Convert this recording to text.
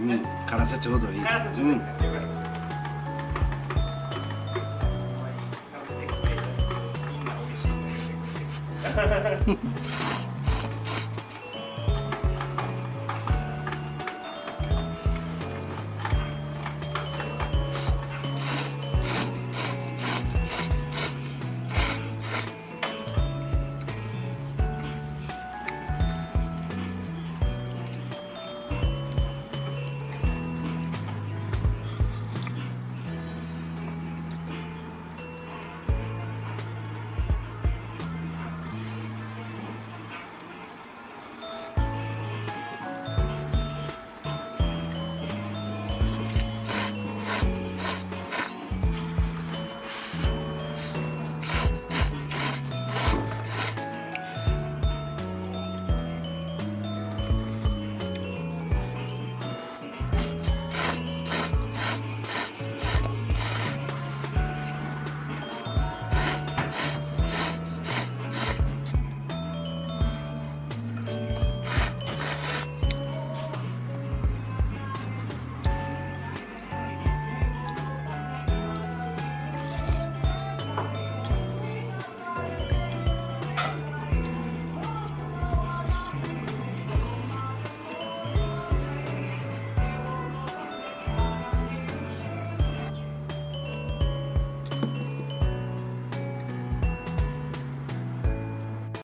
うん。辛さちょうどいい。うん。